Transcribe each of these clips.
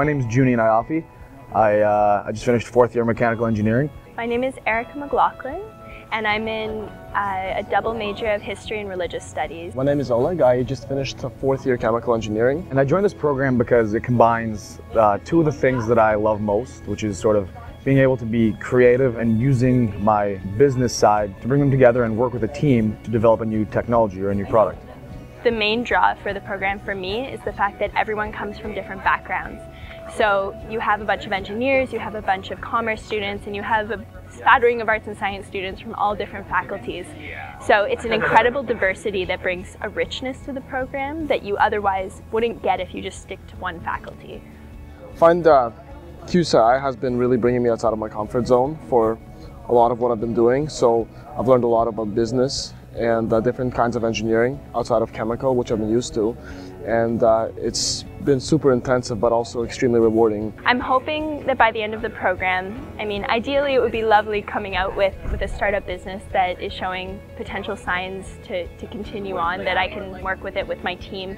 My name is Junie Iafi. I, uh, I just finished fourth year mechanical engineering. My name is Erica McLaughlin and I'm in uh, a double major of history and religious studies. My name is Oleg. I just finished fourth year chemical engineering. And I joined this program because it combines uh, two of the things that I love most, which is sort of being able to be creative and using my business side to bring them together and work with a team to develop a new technology or a new product. The main draw for the program for me is the fact that everyone comes from different backgrounds. So you have a bunch of engineers, you have a bunch of commerce students, and you have a spattering of arts and science students from all different faculties. So it's an incredible diversity that brings a richness to the program that you otherwise wouldn't get if you just stick to one faculty. Find uh, QSI has been really bringing me outside of my comfort zone for a lot of what I've been doing. So I've learned a lot about business and uh, different kinds of engineering outside of chemical, which I've been used to. And uh, it's been super intensive, but also extremely rewarding. I'm hoping that by the end of the program, I mean, ideally it would be lovely coming out with, with a startup business that is showing potential signs to, to continue on, that I can work with it with my team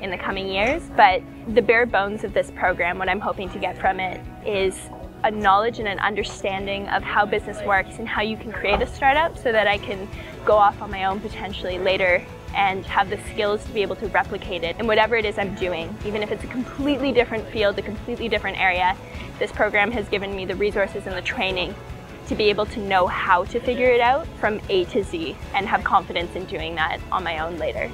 in the coming years. But the bare bones of this program, what I'm hoping to get from it is a knowledge and an understanding of how business works and how you can create a startup so that I can go off on my own potentially later and have the skills to be able to replicate it in whatever it is I'm doing. Even if it's a completely different field, a completely different area, this program has given me the resources and the training to be able to know how to figure it out from A to Z and have confidence in doing that on my own later.